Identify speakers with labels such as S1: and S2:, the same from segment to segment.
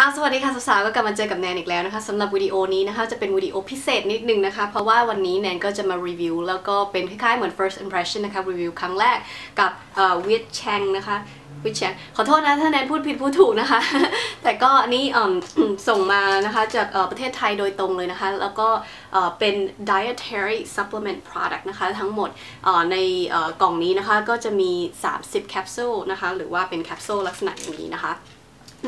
S1: อ้าวสวัสดีค่ะสาวๆก็กลับมาเจอกับแนนอีกแล้วนะคะสำหรับวิดีโอนี้นะคะจะเป็นวิดีโอพิเศษนิดนึงนะคะ เพราะว่าวันนี้แนนก็จะมารีวิวแล้วก็เป็นคล้ายๆเหมือน first impression นะคะรีวิวครั้งแรกกับเอ่อวิทแชงนะคะวิทแชงขอโทษนะถ้าแนนพูดผิดพูดถูกนะคะ แต่ก็อันนี้ส่งมานะคะจากประเทศไทยโดยตรงเลยนะคะ แล้วก็เป็น dietary supplement product นะคะ ทั้งหมดในกล่องนี้นะคะก็จะมี 30 แคปซูลนะคะ หรือว่าเป็นแคปซูลลักษณะอย่างนี้นะคะ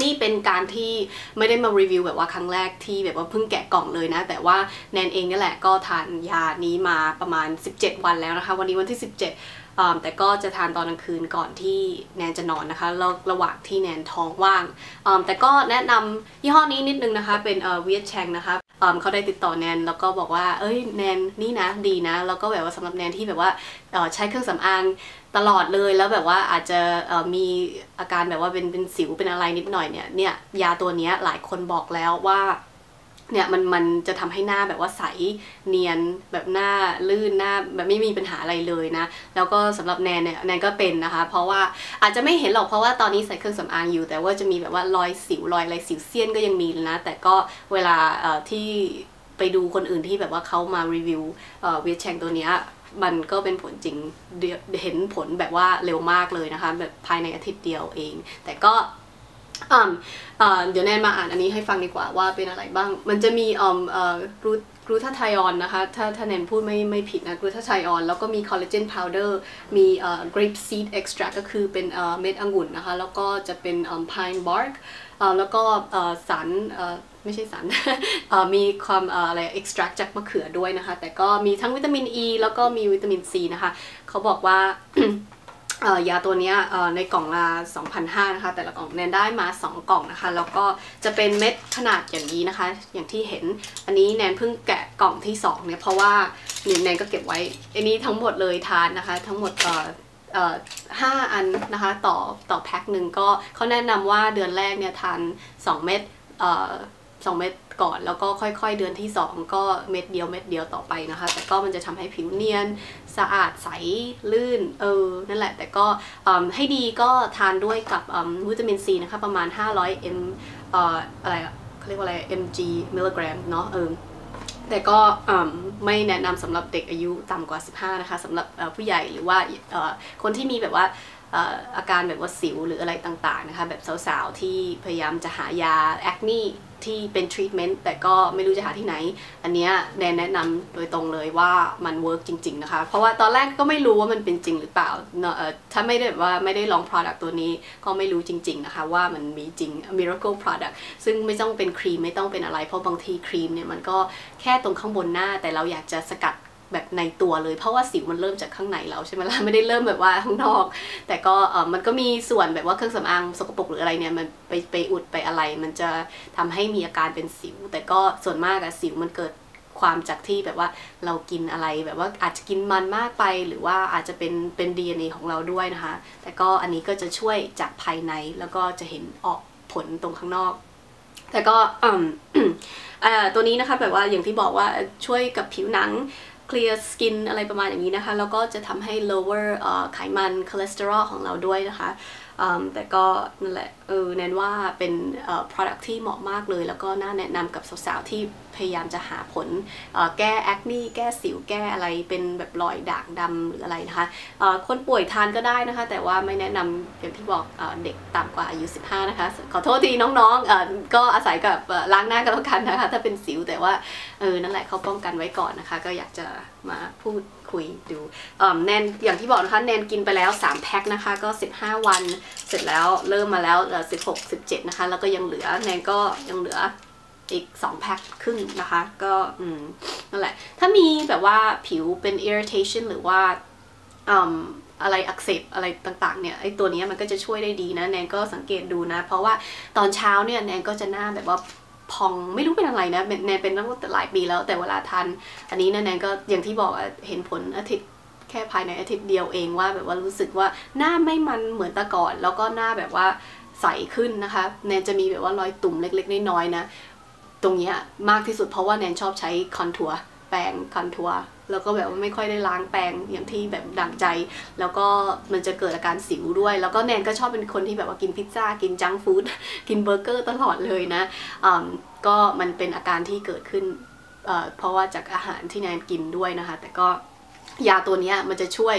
S1: นี่เป็นการที่ไม่ได้มารีวิวแบบว่าครั้งแรกที่แบบว่าเพิ่งแกะกล่องเลยนะ แต่ว่าแนนเองนี่แหละก็ทานยานี้มาประมาณ 17 วันแล้วนะคะ วันนี้วันที่ 17 แต่ก็จะทานตอนกลางคืนก่อนที่แนนจะนอนนะคะแล้วระหว่างที่แนนท้องว่าง แต่ก็แนะนำยี่ห้อนี้นิดนึงนะคะเป็นเวียดแชงนะคะ เขาได้ติดต่อแนนแล้วก็บอกว่า เอ้ยแนนนี่นะดีนะ แล้วก็แบบว่าสำหรับแนนที่แบบว่าใช้เครื่องสำอางตลอดเลยแล้วแบบว่าอาจจะมีอาการแบบว่าเป็นเป็นสิวเป็นอะไรนิดหน่อยเนี่ยเนี่ยยาตัวนี้หลายคนบอกแล้วว่า เนี่ยมันมันจะทำให้หน้าแบบว่าใสเนียนแบบหน้าลื่นหน้าแบบไม่มีปัญหาอะไรเลยนะ แล้วก็สำหรับแนนเนี่ยแนนก็เป็นนะคะ เพราะว่าอาจจะไม่เห็นหรอกเพราะว่าตอนนี้ใส่เครื่องสำอางอยู่ แต่ว่าจะมีแบบว่ารอยสิวรอยอะไรสิวเซียนก็ยังมีเลยนะ แต่ก็เวลาที่ไปดูคนอื่นที่แบบว่าเขามารีวิว Vite Change ตัวเนี้ยมันก็เป็นผลจริงเห็นผลแบบว่าเร็วมากเลยนะคะ แบบภายในอาทิตย์เดียวเอง แต่ก็ เดี๋ยวแนนมาอ่านอันนี้ให้ฟังดีกว่าว่าเป็นอะไรบ้าง มันจะมีอมกลู glutathione นะคะ ถ้าถ้าแนนพูดไม่ไม่ผิดนะ glutathione แล้วก็มี collagen powder มีเอ่อ grape seed extract ก็คือเป็นเอ่อเม็ดองุ่นนะคะ แล้วก็จะเป็นอ่อ pine bark เอ่อแล้วก็เอ่อสารเอ่อไม่ใช่สารเอ่อมีความเอ่ออะไร extract จากมะเขือด้วยนะคะ แต่ก็มีทั้งวิตามิน E แล้วก็มีวิตามิน C นะคะ เขาบอกว่า ยาตัวนี้ในกล่องละ2,500นะคะ แต่ละกล่องแนนได้มา 2 กล่องนะคะ แล้วก็จะเป็นเม็ดขนาดอย่างนี้นะคะ อย่างที่เห็น อันนี้แนนเพิ่งแกะกล่องที่ 2 เนี่ย เพราะว่านี่แนนก็เก็บไว้ อันนี้ทั้งหมดเลยทานนะคะ ทั้งหมดเอ่อเอ่อห้าอันนะคะต่อต่อแพ็คหนึ่งก็เขาแนะนำว่าเดือนแรกเนี่ยทาน 2 เม็ด เอ่อสองเม็ดก่อนแล้วก็ค่อยๆ เดือนที่ 2 ก็เม็ดเดียวเม็ดเดียวต่อไปนะคะ แต่ก็มันจะทำให้ผิวเนียนสะอาดใสลื่นเออนั่นแหละ แต่ก็ให้ดีก็ทานด้วยกับวิตามินซีนะคะประมาณ 500 m เอ่ออะไรเขาเรียกว่าอะไร mg มิลลิกรัมเนาะเออแต่ก็ไม่แนะนำสำหรับเด็กอายุต่ำกว่า 15 นะคะสำหรับผู้ใหญ่หรือว่าคนที่มีแบบว่า อาการแบบว่าสิวหรืออะไรต่างๆนะคะแบบสาวๆ ที่พยายามจะหายา acne ที่เป็นทรีทเมนต์แต่ก็ไม่รู้จะหาที่ไหน อันเนี้ยแนนแนะนำโดยตรงเลยว่ามัน work จริง ๆ นะคะ เพราะว่าตอนแรกก็ไม่รู้ว่ามันเป็นจริงหรือเปล่าเนอะถ้าไม่ได้แบบว่าไม่ได้ลอง product ตัวนี้ก็ไม่รู้จริง ๆ นะคะ ว่ามันมีจริง miracle product ซึ่งไม่ต้องเป็นครีมไม่ต้องเป็นอะไร เพราะบางทีครีมเนี่ยมันก็แค่ตรงข้างบนหน้า แต่เราอยากจะสกัด แบบในตัวเลย เพราะว่าสิวมันเริ่มจากข้างในเราใช่ไหมล่ะไม่ได้เริ่มแบบว่าข้างนอก แต่ก็เออมันก็มีส่วนแบบว่าเครื่องสำอางสกปรกหรืออะไรเนี่ยมันไปไปอุดไปอะไร มันจะทำให้มีอาการเป็นสิว แต่ก็ส่วนมากอะสิวมันเกิดความจากที่แบบว่าเรากินอะไรแบบว่าอาจจะกินมันมากไปหรือว่าอาจจะเป็นเป็น DNA ของเราด้วยนะคะ แต่ก็อันนี้ก็จะช่วยจากภายในแล้วก็จะเห็นออกผลตรงข้างนอก แต่ก็ตัวนี้นะคะแบบว่าอย่างที่บอกว่าช่วยกับผิวหนัง clear skin อะไรประมาณอย่างนี้นะคะ แล้วก็จะทำให้ lower ไขมันคอเลสเตอรอลของเราด้วยนะคะ แต่ก็นั่นแหละเออแนนว่าเป็น product ที่เหมาะมากเลย แล้วก็น่าแนะนำกับสาวๆที่พยายามจะหาผลแก้ acne แก้สิวแก้อะไรเป็นแบบรอยด่างดำหรืออะไรนะคะคนป่วยทานก็ได้นะคะ แต่ว่าไม่แนะนำอย่างที่บอกเอ่อเด็กต่ำกว่าอายุ 15 นะคะ ขอโทษทีน้องๆก็อาศัยกับล้างหน้ากันแล้วกันนะคะ ถ้าเป็นสิวแต่ว่าเออนั่นแหละเขาป้องกันไว้ก่อนนะคะ ก็อยากจะมาพูดคุยดูแนนอย่างที่บอกนะคะแนนกินไปแล้ว 3 แพ็คนะคะก็ 15 วันเสร็จแล้วเริ่มมาแล้วเอ่อ16 17นะคะ แล้วก็ยังเหลือแนนก็ยังเหลืออีก 2 แพ็คครึ่งนะคะ ก็อืมนั่นแหละ ถ้ามีแบบว่าผิวเป็น irritation หรือว่าอืมอะไรอักเสบอะไรต่างๆเนี่ยไอตัวนี้มันก็จะช่วยได้ดีนะแนนก็สังเกตดูนะ เพราะว่าตอนเช้าเนี่ยแนนก็จะหน้าแบบว่าพองไม่รู้เป็นอะไรนะแนนเป็นตั้งแต่หลายปีแล้วแต่เวลาทานอันนี้นะแนนก็อย่างที่บอกเห็นผลอาทิตย์ แค่ภายในอาทิตย์เดียวเองว่าแบบว่ารู้สึกว่าหน้าไม่มันเหมือนแต่ก่อน แล้วก็หน้าแบบว่าใสขึ้นนะคะแนนจะมีแบบว่ารอยตุ่มเล็กๆน้อยๆนะตรงเนี้ยมากที่สุดเพราะว่าแนนชอบใช้ contour แปรง contour แล้วก็แบบว่าไม่ค่อยได้ล้างแปรงอย่างที่แบบดั่งใจ แล้วก็มันจะเกิดอาการสิวด้วย แล้วก็แนนก็ชอบเป็นคนที่แบบว่ากินพิซซ่ากิน junk food กินเบอร์เกอร์ตลอดเลยนะอืมก็มันเป็นอาการที่เกิดขึ้นเพราะว่าจากอาหารที่แนนกินด้วยนะคะ แต่ก็ ยาตัวนี้มันจะช่วย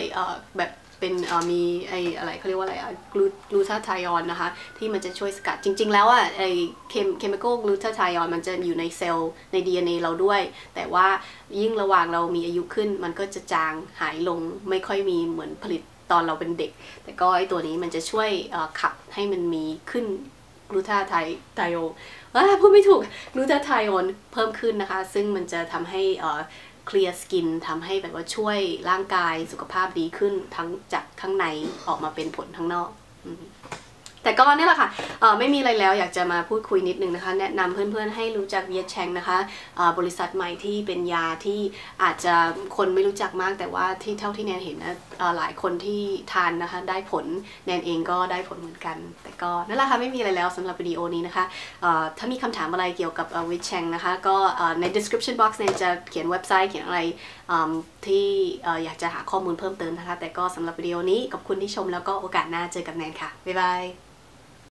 S1: แบบเป็นมีไออะไรเขาเรียกว่าอะไรอะกลู glutathione นะคะ ที่มันจะช่วยสกัดจริง ๆ แล้วอะไอเคมเคมีคอล glutathione มันจะอยู่ในเซลล์ใน DNA เราด้วย แต่ว่ายิ่งระหว่างเรามีอายุขึ้น มันก็จะจางหายลงไม่ค่อยมีเหมือนผลิตตอนเราเป็นเด็ก แต่ก็ไอตัวนี้มันจะช่วยขับให้มันมีขึ้นกลูทาไทไทโออ่าพูดไม่ถูก glutathione เพิ่มขึ้นนะคะ ซึ่งมันจะทำให้ clear skin ทำให้แบบว่าช่วยร่างกายสุขภาพดีขึ้นทั้งจากข้างในออกมาเป็นผลข้างนอก แต่ก็นี่แหละค่ะเออไม่มีอะไรแล้วอยากจะมาพูดคุยนิดนึงนะคะ แนะนำเพื่อนๆให้รู้จักเวียดแชงนะคะเออบริษัทใหม่ที่เป็นยาที่อาจจะคนไม่รู้จักมากแต่ว่าที่เท่าที่แนนเห็นนะเออหลายคนที่ทานนะคะ ได้ผลแนนเองก็ได้ผลเหมือนกัน แต่ก็นั่นแหละค่ะไม่มีอะไรแล้วสำหรับวิดีโอนี้นะคะเออถ้ามีคำถามอะไรเกี่ยวกับเวิดแชงนะคะก็เออใน description box แนนจะเขียนเว็บไซต์เขียนอะไรอืมที่เอออยากจะหาข้อมูลเพิ่มเติมนะคะ แต่ก็สำหรับวิดีโอนี้ขอบคุณที่ชมแล้วก็โอกาสหน้าเจอกับแนนค่ะบ๊ายบาย